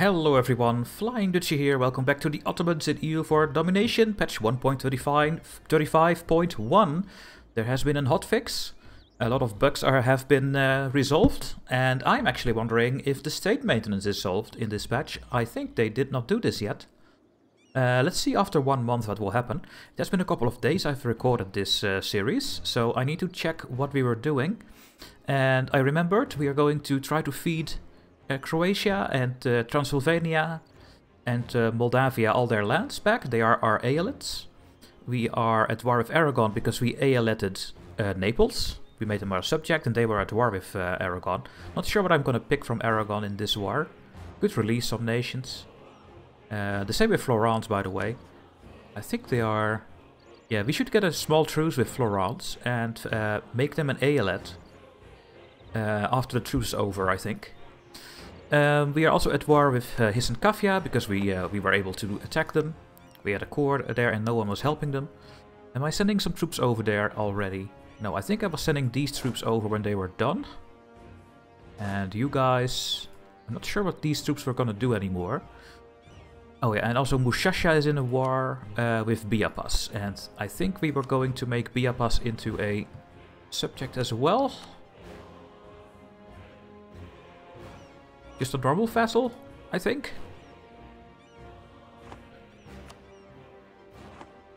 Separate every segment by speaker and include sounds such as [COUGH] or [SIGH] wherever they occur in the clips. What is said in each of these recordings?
Speaker 1: Hello everyone, Flying Dutchy here, welcome back to the Ottomans in EU4 Domination, patch 1.35.1. There has been a hotfix, a lot of bugs are, have been uh, resolved, and I'm actually wondering if the state maintenance is solved in this patch. I think they did not do this yet. Uh, let's see after one month what will happen. Has been a couple of days I've recorded this uh, series, so I need to check what we were doing. And I remembered we are going to try to feed Croatia and uh, Transylvania and uh, Moldavia all their lands back. They are our eyalets. We are at war with Aragon because we eyaleted Naples. We made them our subject and they were at war with Aragon. Not sure what I'm going to pick from Aragon in this war. Could release some nations. Uh, the same with Florence, by the way. I think they are... Yeah, we should get a small truce with Florence and uh, make them an eyalet uh, after the truce is over, I think. Um, we are also at war with uh, Kafia because we uh, we were able to attack them. We had a core there and no one was helping them. Am I sending some troops over there already? No, I think I was sending these troops over when they were done. And you guys... I'm not sure what these troops were gonna do anymore. Oh yeah, and also Mushasha is in a war uh, with Biapas. And I think we were going to make Biapas into a subject as well. Just a normal vessel, I think.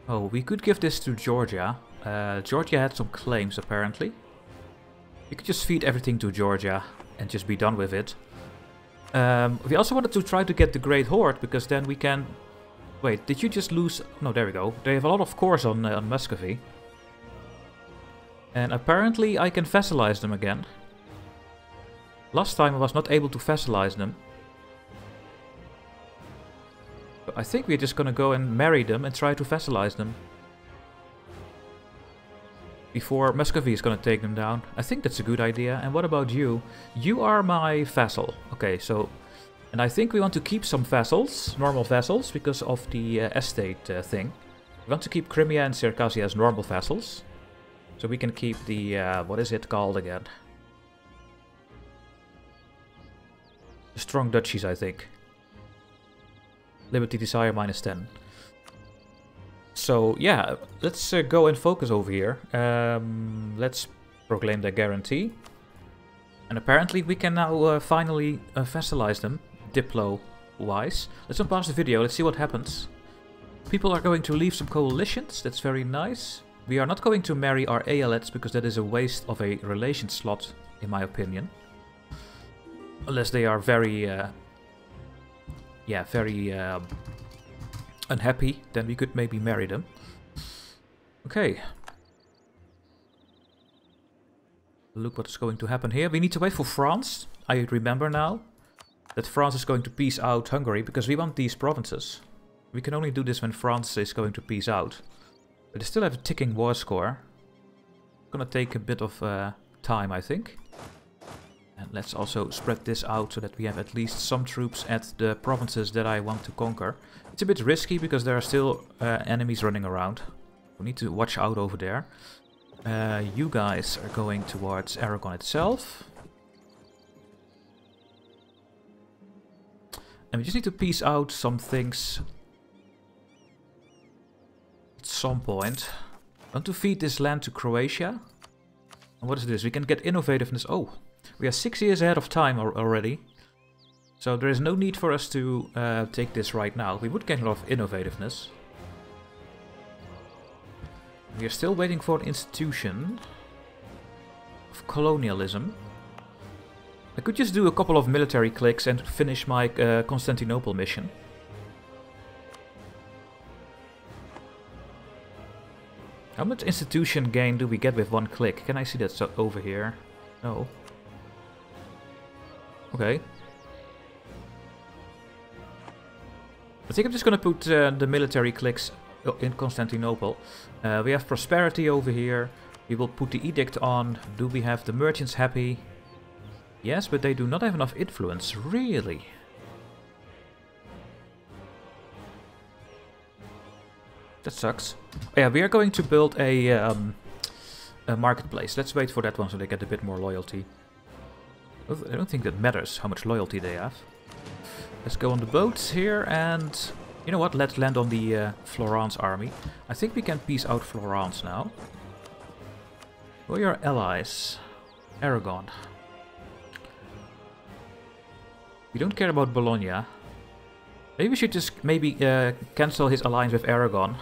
Speaker 1: Oh, we could give this to Georgia. Uh, Georgia had some claims, apparently. We could just feed everything to Georgia and just be done with it. Um, we also wanted to try to get the Great Horde, because then we can... Wait, did you just lose... No, there we go. They have a lot of cores on, uh, on Muscovy. And apparently I can vassalize them again. Last time I was not able to vassalize them. But I think we're just gonna go and marry them and try to vassalize them. Before Muscovy is gonna take them down. I think that's a good idea. And what about you? You are my vassal. Okay, so... And I think we want to keep some vassals, normal vassals, because of the uh, estate uh, thing. We want to keep Crimea and Circassia as normal vassals. So we can keep the... Uh, what is it called again? Strong duchies, I think. Liberty Desire minus 10. So, yeah, let's uh, go and focus over here. Um, let's proclaim the guarantee. And apparently we can now uh, finally uh, vassalize them, Diplo-wise. Let's unpause the video, let's see what happens. People are going to leave some coalitions, that's very nice. We are not going to marry our eyalets because that is a waste of a relation slot, in my opinion. Unless they are very, uh, yeah, very uh, unhappy, then we could maybe marry them. Okay. Look what is going to happen here. We need to wait for France. I remember now that France is going to peace out Hungary because we want these provinces. We can only do this when France is going to peace out. But they still have a ticking war score. Gonna take a bit of uh, time, I think. And let's also spread this out so that we have at least some troops at the provinces that I want to conquer. It's a bit risky because there are still uh, enemies running around. We need to watch out over there. Uh, you guys are going towards Aragon itself. And we just need to peace out some things at some point. I want to feed this land to Croatia. And what is this? We can get innovativeness. Oh, we are six years ahead of time already. So there is no need for us to uh, take this right now. We would get a lot of innovativeness. We are still waiting for an institution of colonialism. I could just do a couple of military clicks and finish my uh, Constantinople mission. How much institution gain do we get with one click? Can I see that so over here? No. Okay. I think I'm just gonna put uh, the military clicks in Constantinople. Uh, we have prosperity over here. We will put the edict on. Do we have the merchants happy? Yes, but they do not have enough influence. Really? That sucks. Oh, yeah, we are going to build a, um, a marketplace. Let's wait for that one so they get a bit more loyalty. I don't think that matters how much loyalty they have. Let's go on the boats here and... You know what, let's land on the uh, Florence army. I think we can peace out Florence now. Who are your allies? Aragon. We don't care about Bologna. Maybe we should just maybe uh, cancel his alliance with Aragon.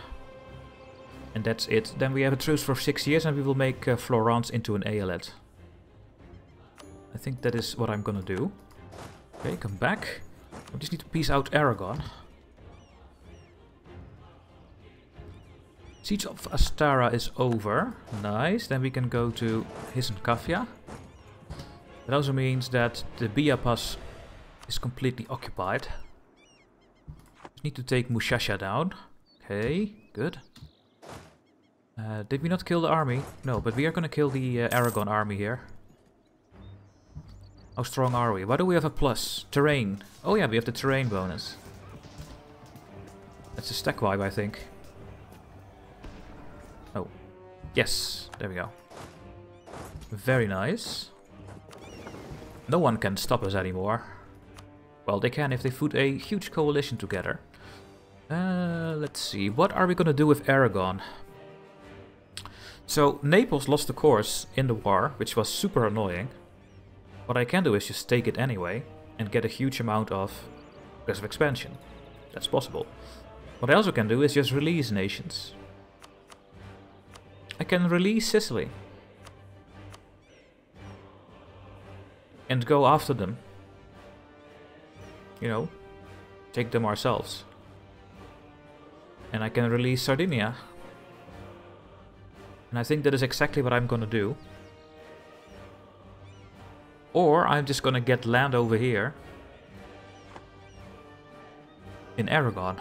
Speaker 1: And that's it. Then we have a truce for six years and we will make uh, Florence into an eyalet. I think that is what I'm gonna do. Okay, come back. We just need to peace out Aragon. Siege of Astara is over. Nice. Then we can go to Hisn Kayfa. That also means that the Bia Pass is completely occupied. Just need to take Mushasha down. Okay, good. Uh, did we not kill the army? No, but we are gonna kill the uh, Aragon army here. How strong are we? Why do we have a plus? Terrain. Oh yeah, we have the terrain bonus. That's a stack wipe, I think. Oh. Yes, there we go. Very nice. No one can stop us anymore. Well, they can if they put a huge coalition together. Uh, let's see, what are we gonna do with Aragon? So, Naples lost the course in the war, which was super annoying. What I can do is just take it anyway, and get a huge amount of aggressive expansion. That's possible. What I also can do is just release nations. I can release Sicily. And go after them you know, take them ourselves. And I can release Sardinia. And I think that is exactly what I'm gonna do. Or I'm just gonna get land over here. In Aragon.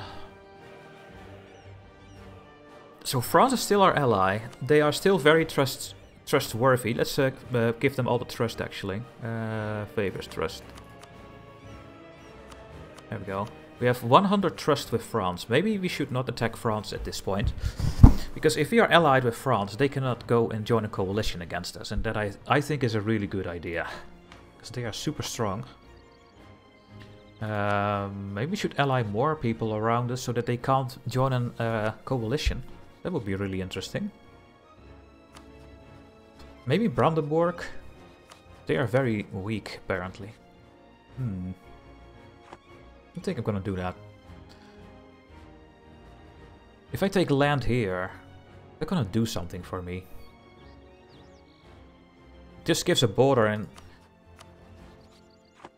Speaker 1: So France is still our ally. They are still very trust trustworthy. Let's uh, uh, give them all the trust actually. Uh, favors trust. There we go. We have 100 trust with France. Maybe we should not attack France at this point. Because if we are allied with France, they cannot go and join a coalition against us. And that I, I think is a really good idea. Because they are super strong. Um, maybe we should ally more people around us so that they can't join a uh, coalition. That would be really interesting. Maybe Brandenburg. They are very weak, apparently. Hmm. I think I'm gonna do that. If I take land here, they're gonna do something for me. Just gives a border and...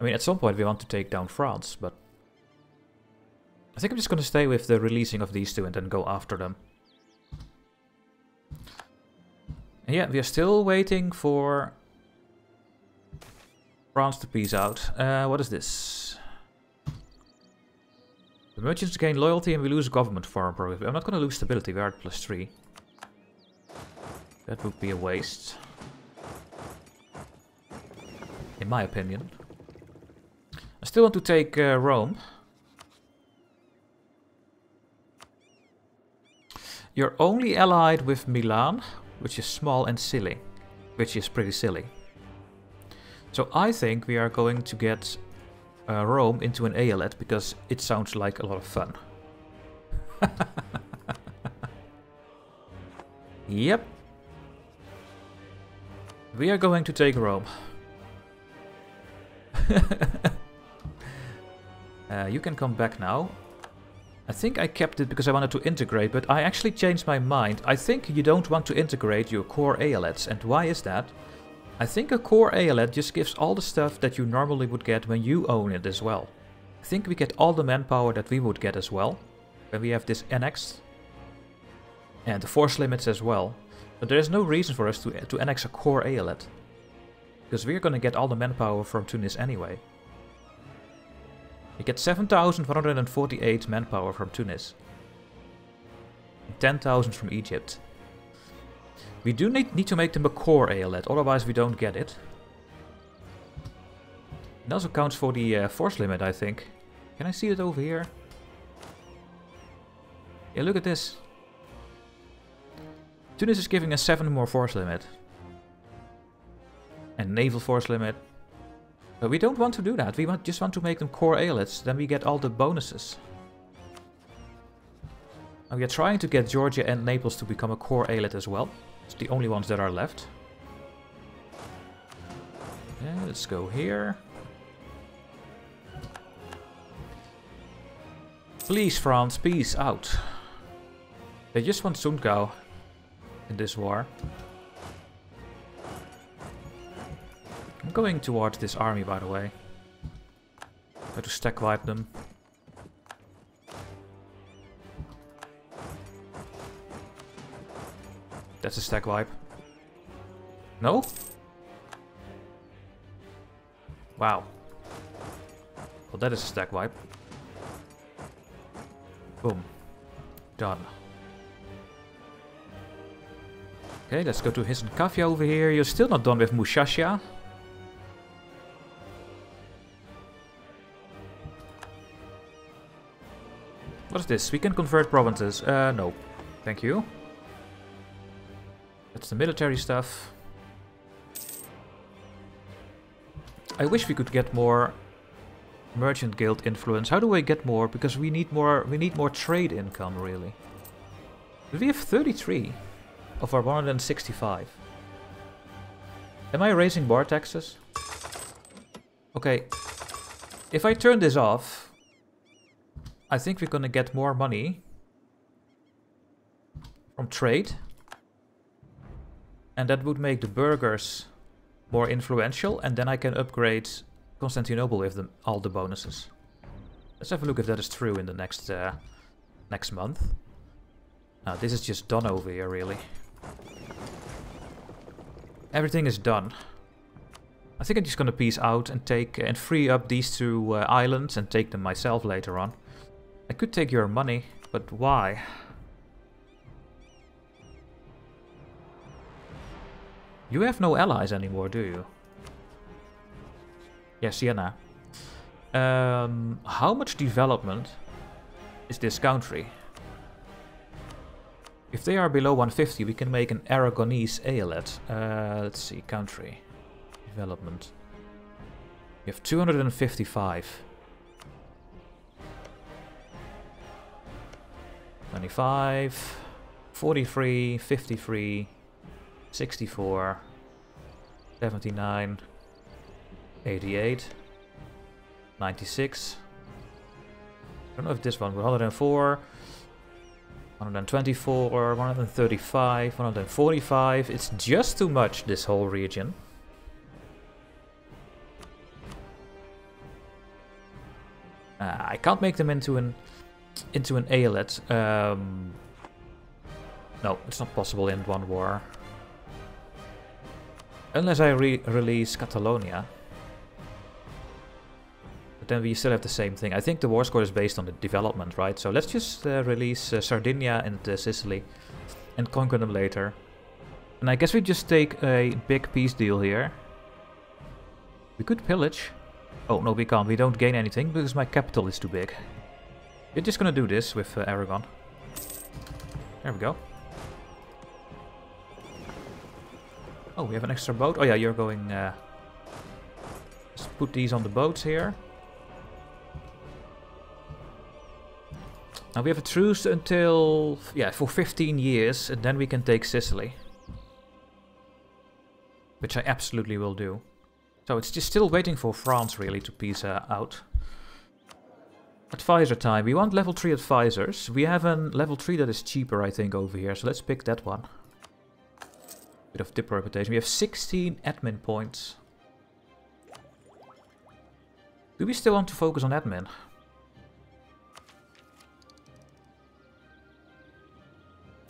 Speaker 1: I mean, at some point we want to take down France, but... I think I'm just gonna stay with the releasing of these two and then go after them. And yeah, we are still waiting for France to peace out. Uh, what is this? The merchants gain loyalty and we lose government foreign progress. I'm not going to lose stability, we are at plus 3. That would be a waste. In my opinion. I still want to take uh, Rome. You're only allied with Milan, which is small and silly. Which is pretty silly. So I think we are going to get uh, Rome into an eyalet because it sounds like a lot of fun. [LAUGHS] yep. We are going to take Rome. [LAUGHS] uh, you can come back now. I think I kept it because I wanted to integrate, but I actually changed my mind. I think you don't want to integrate your core eyalets. And why is that? I think a core eyalet just gives all the stuff that you normally would get when you own it as well. I think we get all the manpower that we would get as well, when we have this annexed. And the force limits as well. But there is no reason for us to, to annex a core eyalet. Because we're gonna get all the manpower from Tunis anyway. We get 7,148 manpower from Tunis. 10,000 from Egypt. We do need, need to make them a core eyalet, otherwise we don't get it. It also counts for the uh, force limit, I think. Can I see it over here? Yeah, look at this. Tunis is giving us 7 more force limit. And naval force limit. But we don't want to do that. We want, just want to make them core eyalets. Then we get all the bonuses. And we are trying to get Georgia and Naples to become a core eyalet as well. It's the only ones that are left. Yeah, let's go here. Please, France, peace out. They just want Sundgau in this war. Going towards this army, by the way. Try to stack wipe them. That's a stack wipe. No? Wow. Well, that is a stack wipe. Boom. Done. Okay, let's go to his and Hisn Kayfa over here. You're still not done with Mushasha. What is this? We can convert provinces. Uh, no. Thank you. That's the military stuff. I wish we could get more merchant guild influence. How do I get more? Because we need more we need more trade income really. we have 33 of our 165? Am I raising bar taxes? Okay. If I turn this off, I think we're gonna get more money from trade. And that would make the burghers more influential, and then I can upgrade Constantinople with all the bonuses. Let's have a look if that is true in the next uh, next month. Now, this is just done over here, really. Everything is done. I think I'm just gonna peace out and take and free up these two uh, islands and take them myself later on. I could take your money, but why? You have no allies anymore, do you? Yeah, Siena. Um, how much development is this country? If they are below 150, we can make an Aragonese eyalet. Uh, let's see, country. Development. We have 255. 25, 43, 53, 64, 79, 88, 96. I don't know if this one, but 104, 124, 135, 145. It's just too much, this whole region. Uh, I can't make them into an into an eyalet. Um, no, it's not possible in one war. Unless I re release Catalonia. But then we still have the same thing. I think the war score is based on the development, right? So let's just uh, release uh, Sardinia and uh, Sicily and conquer them later. And I guess we just take a big peace deal here. We could pillage. Oh, no, we can't. We don't gain anything because my capital is too big. We're just gonna do this with uh, Aragon. There we go. Oh, we have an extra boat. Oh yeah, you're going... Uh, let's put these on the boats here. Now we have a truce until... Yeah, for 15 years, and then we can take Sicily. Which I absolutely will do. So it's just still waiting for France, really, to peace uh, out. Advisor time. We want level 3 advisors. We have a level 3 that is cheaper, I think, over here. So let's pick that one. Bit of dip reputation. We have 16 admin points. Do we still want to focus on admin?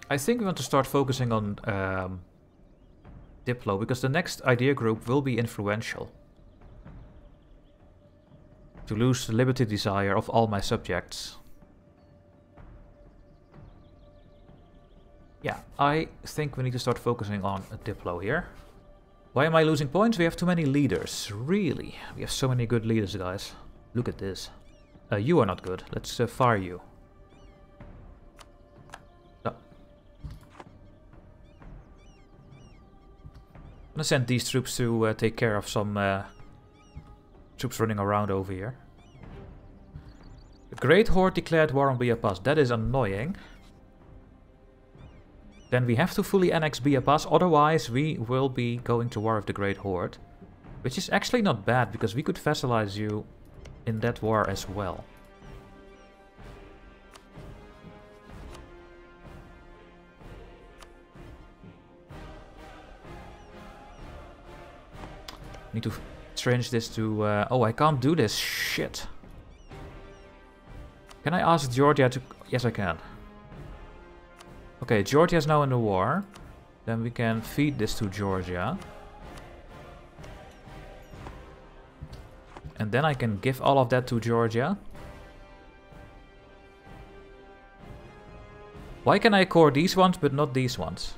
Speaker 1: I think we want to start focusing on um, Diplo, because the next idea group will be influential. To lose the liberty desire of all my subjects. Yeah, I think we need to start focusing on a Diplo here. Why am I losing points? We have too many leaders. Really? We have so many good leaders, guys. Look at this. Uh, you are not good. Let's uh, fire you. No. I'm gonna send these troops to uh, take care of some uh, troops running around over here. The Great Horde declared war on Bia. That is annoying. Then we have to fully annex Bia otherwise we will be going to war with the Great Horde. Which is actually not bad, because we could vassalize you in that war as well. Need to change this to... Uh, oh, I can't do this. Shit. Can I ask Georgia to... Yes, I can. Okay, Georgia is now in the war. Then we can feed this to Georgia. And then I can give all of that to Georgia. Why can I core these ones but not these ones?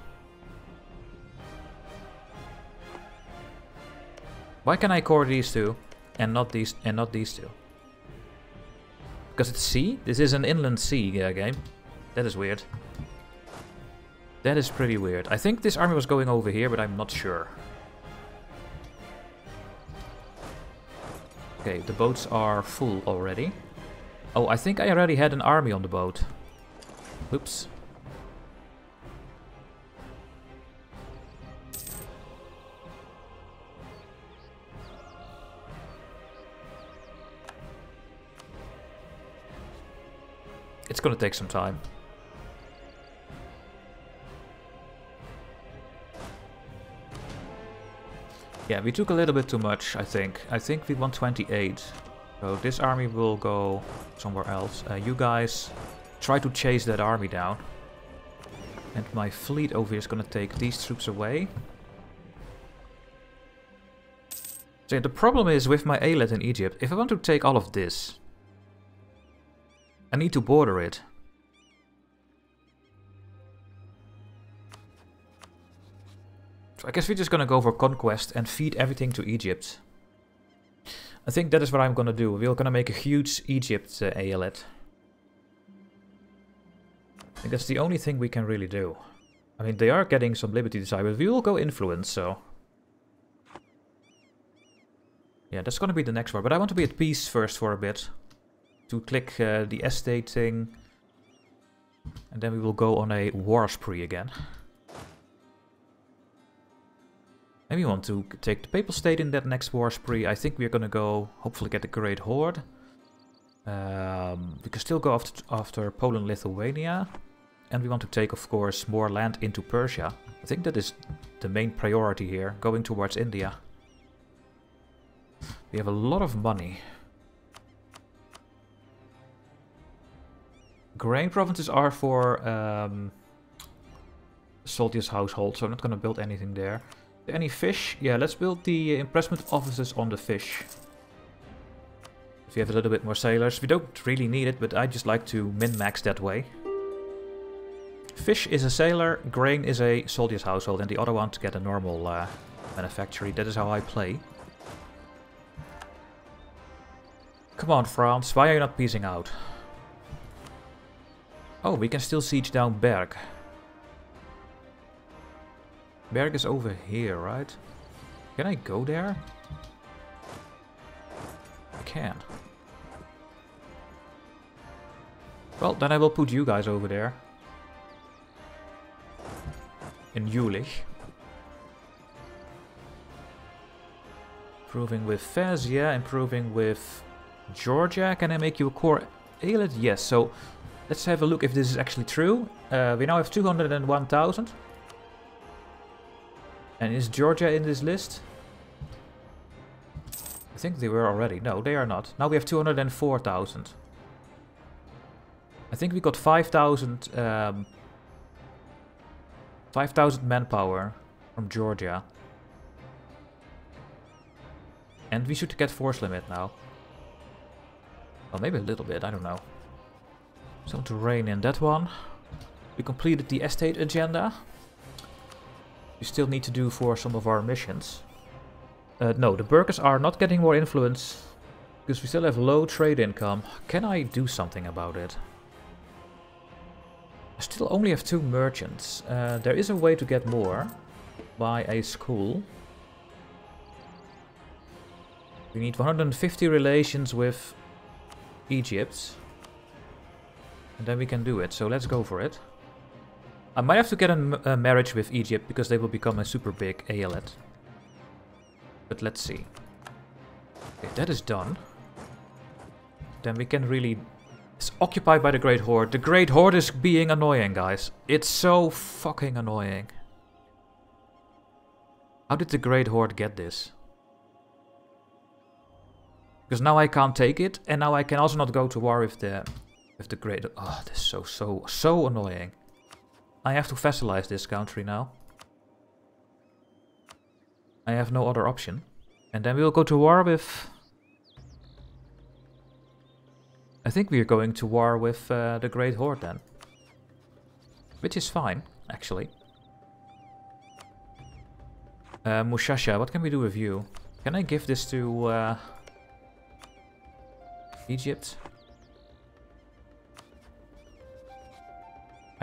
Speaker 1: Why can I core these two and not these and not these two? Because it's sea? This is an inland sea game. That is weird. That is pretty weird. I think this army was going over here, but I'm not sure. Okay, the boats are full already. Oh, I think I already had an army on the boat. Oops. It's gonna take some time. Yeah, we took a little bit too much, I think. I think we won 28. So this army will go somewhere else. Uh, you guys try to chase that army down. And my fleet over here is gonna take these troops away. So the problem is with my eyalet in Egypt, if I want to take all of this, I need to border it. So I guess we're just gonna go for conquest and feed everything to Egypt. I think that is what I'm gonna do. We're gonna make a huge Egypt uh, eyalet. I think that's the only thing we can really do. I mean, they are getting some liberty desire, but we will go influence, so... Yeah, that's gonna be the next war, but I want to be at peace first for a bit to click uh, the estate thing. And then we will go on a war spree again. Maybe we want to take the Papal State in that next war spree. I think we're gonna go, hopefully get the Great Horde. Um, we can still go after, after Poland, Lithuania. And we want to take, of course, more land into Persia. I think that is the main priority here, going towards India. We have a lot of money. Grain provinces are for um, soldiers household, so I'm not going to build anything there. Any fish? Yeah, let's build the impressment offices on the fish. If you have a little bit more sailors. We don't really need it, but I just like to min-max that way. Fish is a sailor, grain is a soldier's household, and the other one to get a normal uh, manufactory. That is how I play. Come on, France, why are you not peacing out? Oh, we can still siege down Berg. Berg is over here, right? Can I go there? I can. Well, then I will put you guys over there. In Jülich. Improving with Fez, yeah. Improving with Georgia. Can I make you a core eyalet? Yes, so Let's have a look if this is actually true. Uh, we now have 201,000. And is Georgia in this list? I think they were already. No, they are not. Now we have 204,000. I think we got 5,000 um, 5,000 manpower from Georgia. And we should get force limit now. Well, maybe a little bit, I don't know. Some terrain in that one. We completed the estate agenda. We still need to do for some of our missions. Uh, no, the burghers are not getting more influence because we still have low trade income. Can I do something about it? I still only have two merchants. Uh, there is a way to get more by a school. We need 150 relations with Egypt. And then we can do it, so let's go for it. I might have to get a, marriage with Egypt because they will become a super big eyalet. But let's see. Okay, that is done. Then we can really... It's occupied by the Great Horde. The Great Horde is being annoying, guys. It's so fucking annoying. How did the Great Horde get this? Because now I can't take it, and now I can also not go to war with the with the Great... Oh, this is so, so, so annoying. I have to vassalize this country now. I have no other option. And then we'll go to war with... I think we're going to war with uh, the Great Horde then. Which is fine, actually. Uh, Mushasha, what can we do with you? Can I give this to uh, Egypt?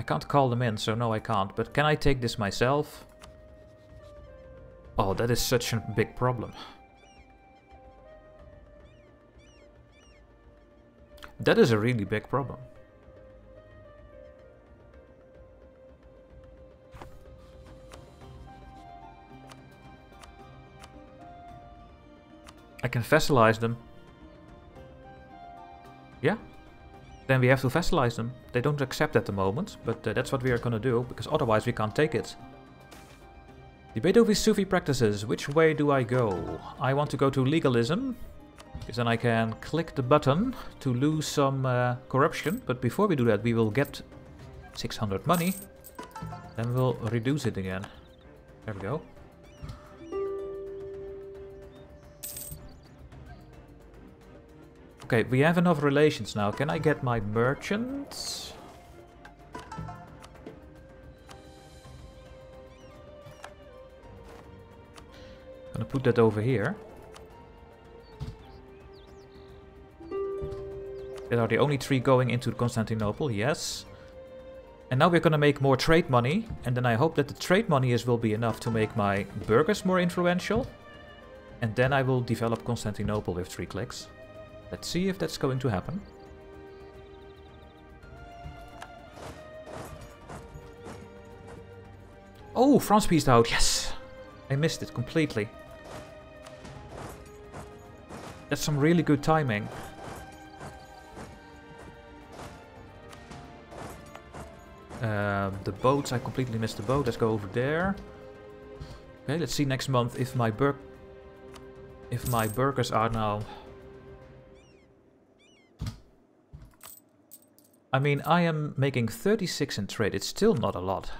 Speaker 1: I can't call them in, so no I can't. But can I take this myself? Oh, that is such a big problem. That is a really big problem. I can vassalize them. Yeah. Then we have to vassalize them. They don't accept at the moment, but uh, that's what we are gonna do, because otherwise we can't take it. Debate over Sufi practices. Which way do I go? I want to go to legalism, because then I can click the button to lose some uh, corruption. But before we do that, we will get 600 money. Then we'll reduce it again. There we go. Okay, we have enough relations now. Can I get my merchants? Gonna put that over here. That are the only three going into Constantinople, yes. And now we're gonna make more trade money, and then I hope that the trade money is will be enough to make my burghers more influential. And then I will develop Constantinople with three clicks. Let's see if that's going to happen. Oh, France peaced out. Yes! I missed it completely. That's some really good timing. Um, the boats, I completely missed the boat. Let's go over there. Okay, let's see next month if my bur if my burghers are now I mean, I am making 36 in trade. It's still not a lot.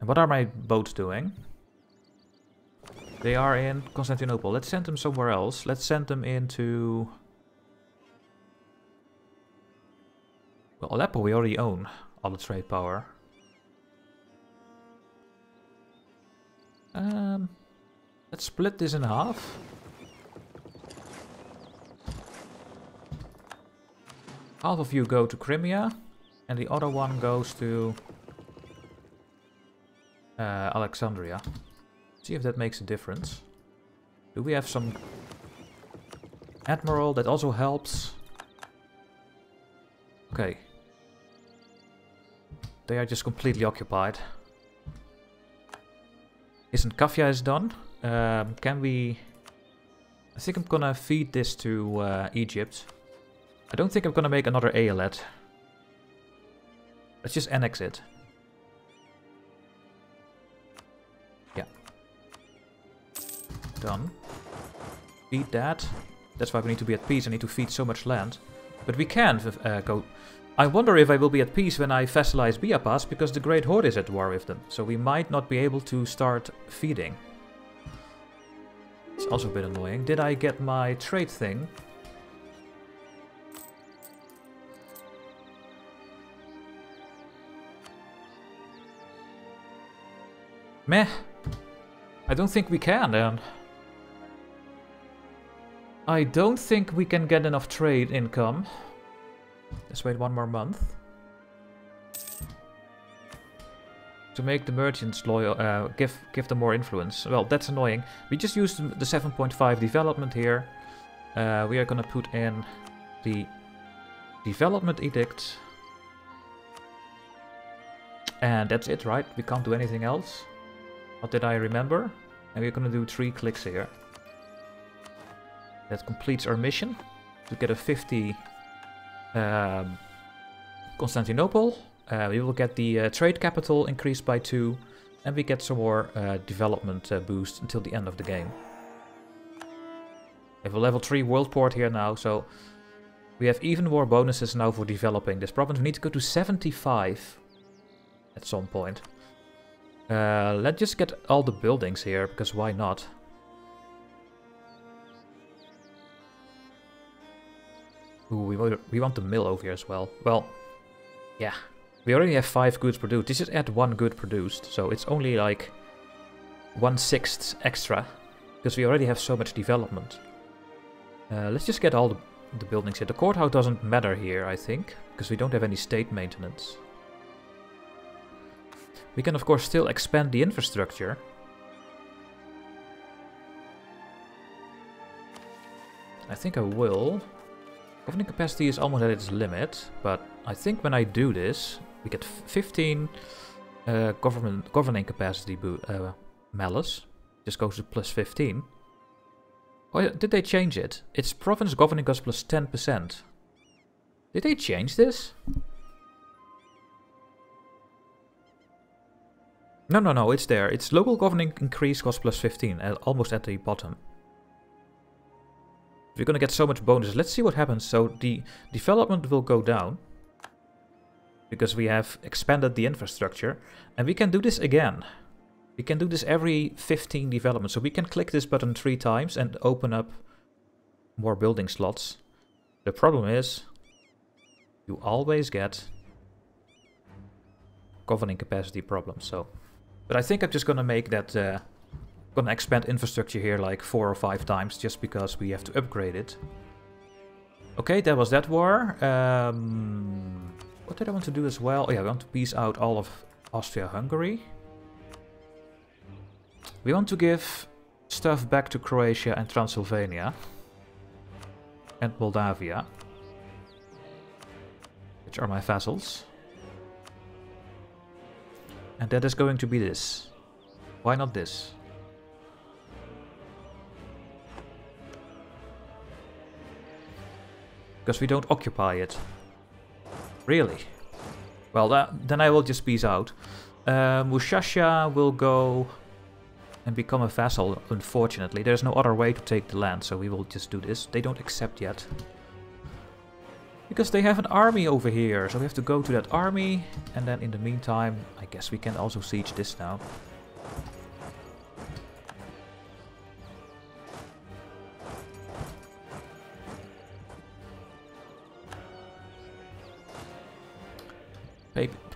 Speaker 1: And what are my boats doing? They are in Constantinople. Let's send them somewhere else. Let's send them into... Well, Aleppo we already own all the trade power. Um, let's split this in half. Half of you go to Crimea, and the other one goes to uh, Alexandria. See if that makes a difference. Do we have some Admiral that also helps? Okay. They are just completely occupied. Hisn Kayfa is done? Um, can we... I think I'm gonna feed this to uh, Egypt. I don't think I'm gonna make another eyalet. Let's just annex it. Yeah. Done. Feed that. That's why we need to be at peace. I need to feed so much land. But we can uh, go... I wonder if I will be at peace when I vassalize Biapas, because the Great Horde is at war with them. So we might not be able to start feeding. It's also a bit annoying. Did I get my trade thing? Meh. I don't think we can then. I don't think we can get enough trade income. Let's wait one more month. to make the merchants loyal, uh, give give them more influence. Well, that's annoying. We just used the 7.5 development here. Uh, we are gonna put in the development edict. And that's it, right? We can't do anything else. What did I remember? And we're gonna do three clicks here. That completes our mission to get a 50 um, Constantinople. Uh, we will get the uh, trade capital increased by 2 and we get some more uh, development uh, boost until the end of the game. We have a level 3 world port here now, so we have even more bonuses now for developing this province. We need to go to 75 at some point. Uh, let's just get all the buildings here, because why not? Ooh, we, we want the mill over here as well. Well, yeah. We already have five goods produced. This is add one good produced, so it's only like one-sixth extra, because we already have so much development. Uh, let's just get all the, the buildings here. The courthouse doesn't matter here, I think, because we don't have any state maintenance. We can of course still expand the infrastructure. I think I will. Governing capacity is almost at its limit, but I think when I do this, we get 15 uh, government governing capacity uh, malus. Just goes to plus 15. Oh, did they change it? It's province governing cost plus 10%. Did they change this? No, no, no, it's there. It's local governing increase cost plus 15, uh, almost at the bottom. We're gonna get so much bonus. Let's see what happens. So the development will go down. Because we have expanded the infrastructure. And we can do this again. We can do this every 15 development. So we can click this button three times and open up more building slots. The problem is, you always get governing capacity problems. So but I think I'm just gonna make that, uh, gonna expand infrastructure here like four or five times just because we have to upgrade it. Okay, that was that war. Um, what did I want to do as well? Oh yeah, we want to peace out all of Austria-Hungary. We want to give stuff back to Croatia and Transylvania. And Moldavia. Which are my vassals. And that is going to be this. Why not this? Because we don't occupy it. Really? Well, that, then I will just peace out. Uh, Mushasha will go and become a vassal, unfortunately. There's no other way to take the land, so we will just do this. They don't accept yet. Because they have an army over here, so we have to go to that army. And then in the meantime, I guess we can also siege this now.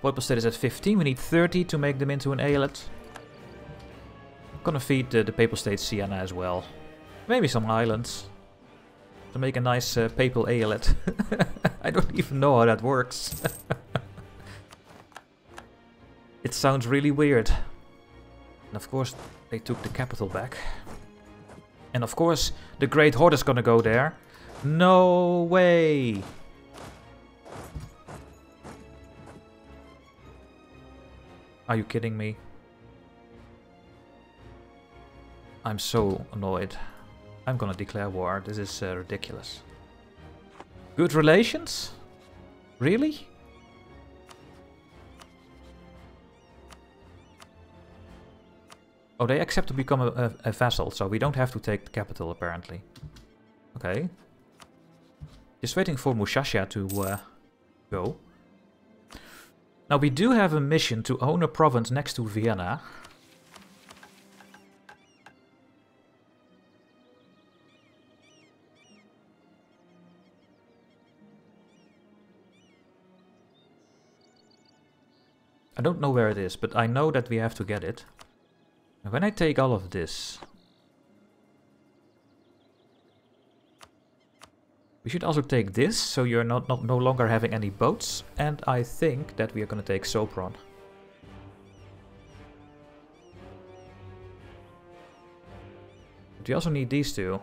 Speaker 1: Papal state is at 15, we need 30 to make them into an eyalet. Gonna feed the, the Papal State Siena as well. Maybe some islands to make a nice uh, papal eyalet. [LAUGHS] I don't even know how that works. [LAUGHS] it sounds really weird. And of course, they took the capital back. And of course, the Great Horde is gonna go there. No way! Are you kidding me? I'm so annoyed. I'm gonna declare war. This is uh, ridiculous. Good relations? Really? Oh, they accept to become a, a, a, vassal, so we don't have to take the capital, apparently. Okay. Just waiting for Mushasha to uh, go. Now, we do have a mission to own a province next to Vienna. don't know where it is, but I know that we have to get it. When I take all of this... We should also take this, so you're not, not no longer having any boats. And I think that we are going to take Sopron. But we also need these two.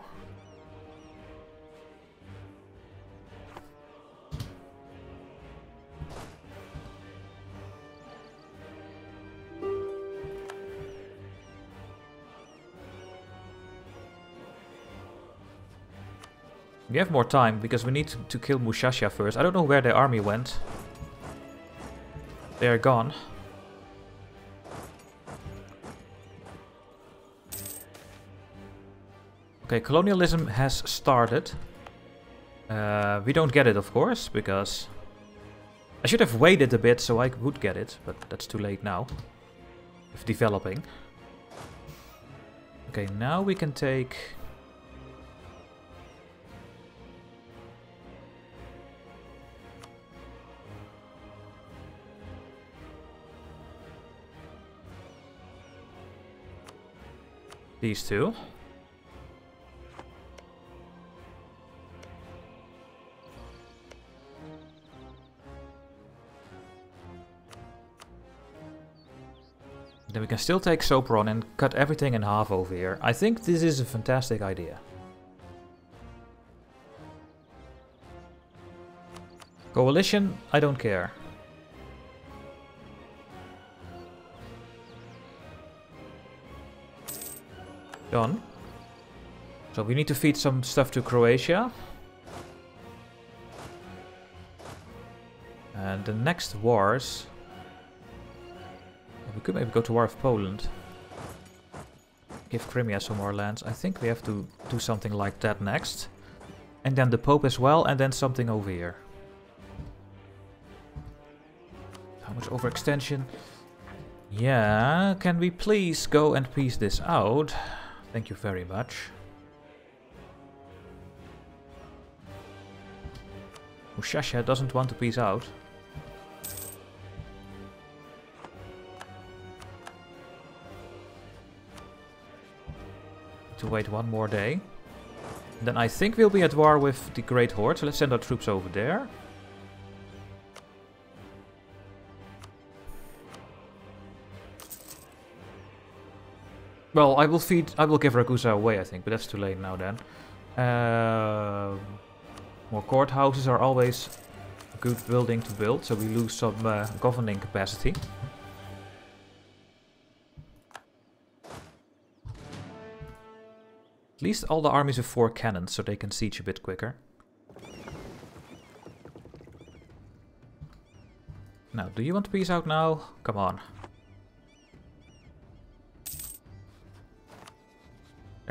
Speaker 1: Have more time because we need to, kill Mushasha first. I don't know where the army went. They are gone. Okay, colonialism has started. Uh, we don't get it, of course, because... I should have waited a bit so I would get it, but that's too late now. With developing. Okay, now we can take... These two. Then we can still take Sopron and cut everything in half over here. I think this is a fantastic idea. Coalition, I don't care. Done. So we need to feed some stuff to Croatia. And the next wars... We could maybe go to war with Poland. Give Crimea some more lands. I think we have to do something like that next. And then the Pope as well, and then something over here. How much overextension? Yeah, can we please go and peace this out? Thank you very much. Mushasha doesn't want to peace out. To wait one more day. Then I think we'll be at war with the Great Horde, so let's send our troops over there. Well, I will feed, I will give Ragusa away, I think, but that's too late now then. Uh, more courthouses are always a good building to build, so we lose some uh, governing capacity. At least all the armies have four cannons, so they can siege a bit quicker. Now, do you want to peace out now? Come on.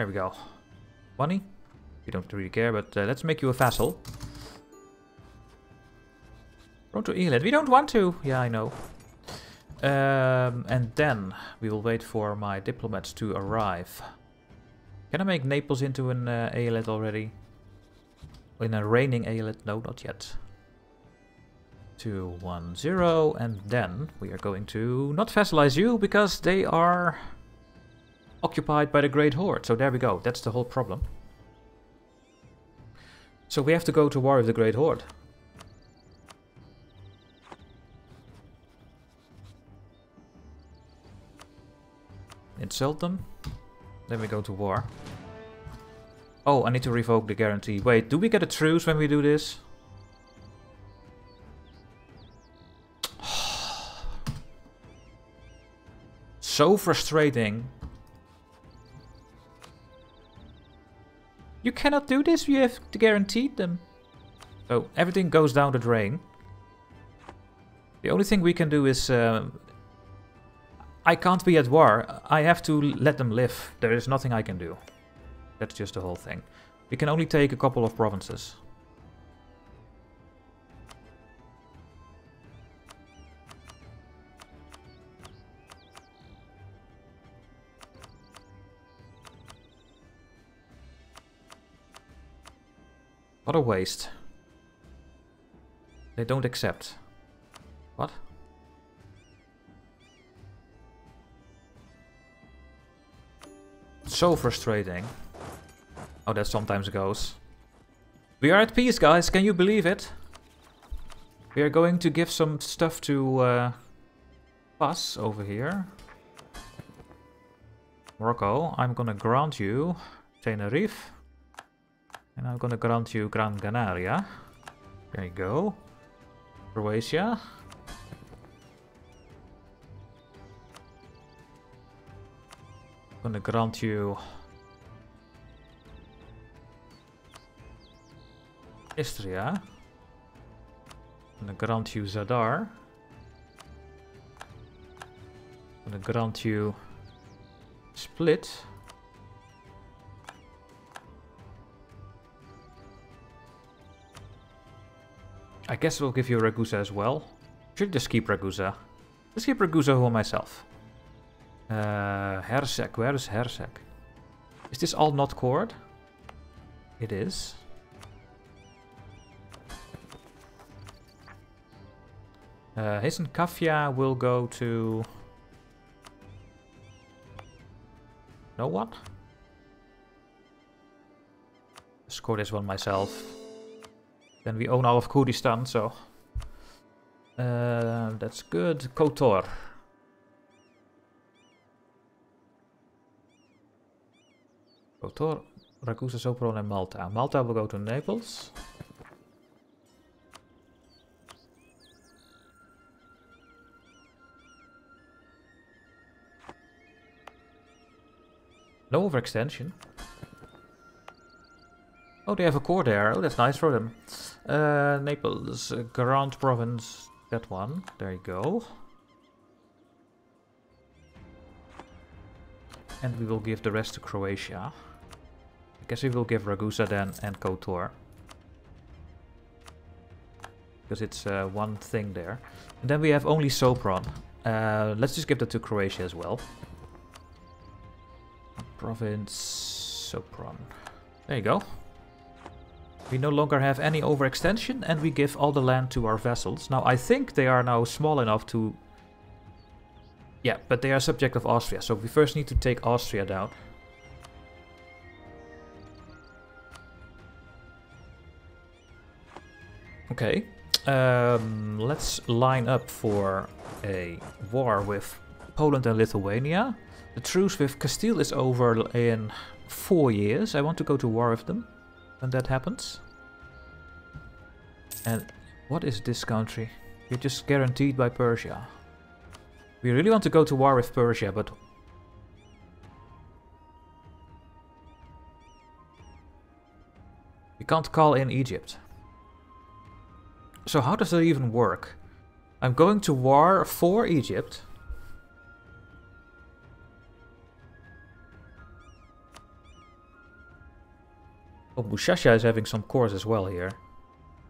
Speaker 1: There we go. Money? You don't really care, but uh, let's make you a vassal. Go to eyalet. We don't want to. Yeah, I know. Um, and then we will wait for my diplomats to arrive. Can I make Naples into an uh, eyalet already? In a reigning eyalet? No, not yet. 2, 1, 0. And then we are going to not vassalize you because they are occupied by the Great Horde. So there we go. That's the whole problem. So we have to go to war with the Great Horde. Insult them. Then we go to war. Oh, I need to revoke the guarantee. Wait, do we get a truce when we do this? [SIGHS] so frustrating. You cannot do this, you have to guarantee them. So everything goes down the drain. The only thing we can do is... Uh, I can't be at war. I have to let them live. There is nothing I can do. That's just the whole thing. We can only take a couple of provinces. What a waste. They don't accept. What? So frustrating. Oh, that sometimes goes. We are at peace, guys. Can you believe it? We are going to give some stuff to uh, Pass over here. Morocco, I'm gonna grant you Tenerife. And I'm gonna grant you Gran Canaria. There you go. Croatia. I'm gonna grant you Istria. I'm gonna grant you Zadar. I'm gonna grant you Split. I guess we'll give you Ragusa as well. Should just keep Ragusa. Let's keep Ragusa for myself. Uh, Hersek, where is Hersek? Is this all not cored? It is. Uh, and Kafia will go to... No one? Score this one myself. Then we own all of Kurdistan, so... Uh, that's good. Kotor. Kotor, Ragusa, Sopron and Malta. Malta will go to Naples. No overextension. Oh, they have a core there. Oh, that's nice for them. Uh, Naples, uh, Grand Province, that one. There you go. And we will give the rest to Croatia. I guess we will give Ragusa then and Kotor. Because it's uh, one thing there. And then we have only Sopron. Uh, let's just give that to Croatia as well. Province Sopron. There you go. We no longer have any overextension and we give all the land to our vassals. Now I think they are now small enough to... Yeah, but they are subject of Austria, so we first need to take Austria down. Okay, um, let's line up for a war with Poland and Lithuania. The truce with Castile is over in four years. I want to go to war with them when that happens. And what is this country? You're just guaranteed by Persia. We really want to go to war with Persia, but... We can't call in Egypt. So how does that even work? I'm going to war for Egypt. Oh, Mushasha is having some cores as well here.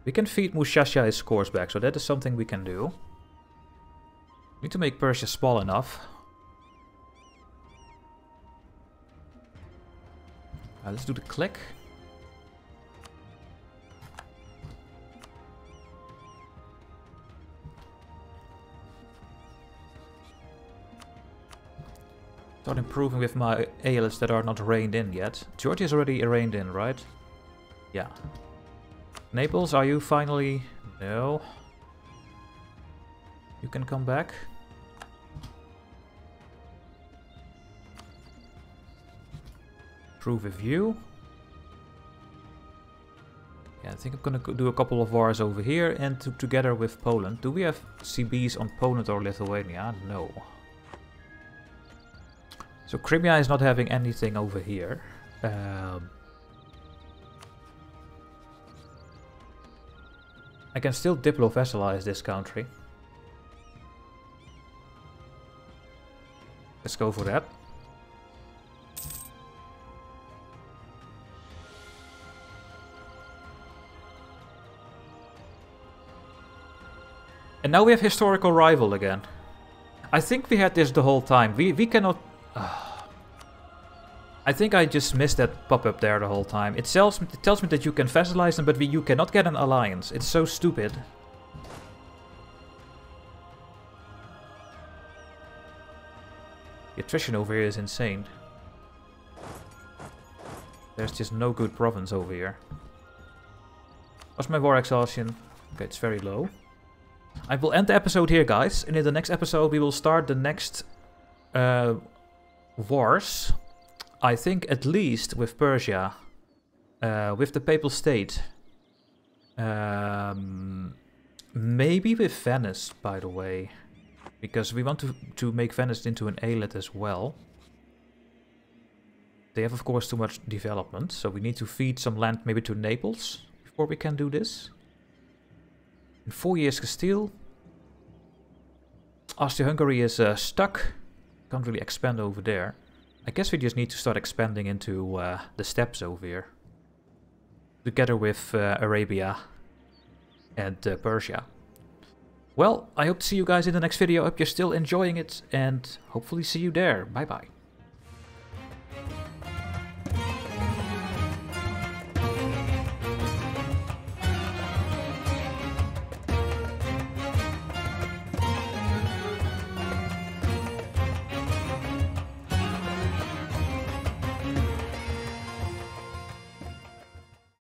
Speaker 1: We can feed Mushasha his cores back, so that is something we can do. Need to make Persia small enough. Uh, let's do the click. Start improving with my eyalets that are not reined in yet. Georgia is already reined in, right? Yeah. Naples, are you finally... No. You can come back. Prove with you. Yeah, I think I'm gonna do a couple of wars over here and to, together with Poland. Do we have CBs on Poland or Lithuania? No. So Crimea is not having anything over here. Um, I can still diplo-vassalize this country. Let's go for that. And now we have historical rival again. I think we had this the whole time. We we cannot... Uh, I think I just missed that pop-up there the whole time. It tells, me, it tells me that you can vassalize them, but we, you cannot get an alliance. It's so stupid. The attrition over here is insane. There's just no good province over here. What's my war exhaustion? Okay, it's very low. I will end the episode here, guys. And in the next episode, we will start the next uh, wars. I think at least with Persia, uh, with the Papal State, um, maybe with Venice, by the way, because we want to, to make Venice into an eyalet as well. They have, of course, too much development, so we need to feed some land maybe to Naples before we can do this. In four years, Castile. Austria-Hungary is uh, stuck. Can't really expand over there. I guess we just need to start expanding into uh, the steppes over here. Together with uh, Arabia and uh, Persia. Well, I hope to see you guys in the next video. Hope you're still enjoying it and hopefully see you there. Bye bye.